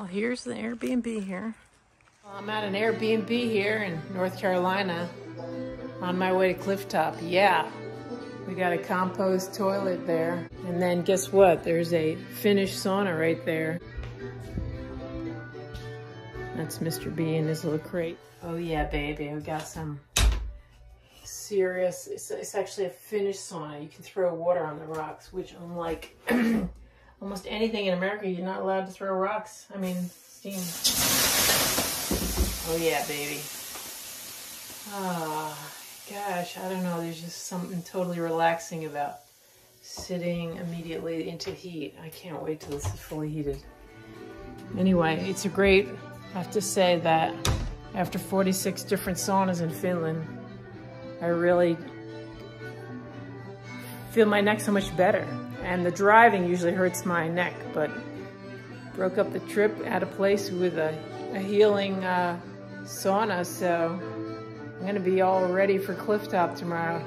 Well, here's the Airbnb here. Well, I'm at an Airbnb here in North Carolina on my way to Clifftop. Yeah, we got a compost toilet there. And then guess what? There's a Finnish sauna right there. That's Mr. B in his little crate. Oh yeah, baby, we got some serious, it's, it's actually a Finnish sauna. You can throw water on the rocks, which unlike almost anything in America, you're not allowed to throw rocks. I mean, steam. Oh yeah, baby. Ah, oh, gosh, I don't know. There's just something totally relaxing about sitting immediately into heat. I can't wait till this is fully heated. Anyway, it's a great, I have to say that after 46 different saunas in Finland, I really feel my neck so much better. And the driving usually hurts my neck, but broke up the trip at a place with a, a healing uh, sauna, so I'm gonna be all ready for Clifftop tomorrow.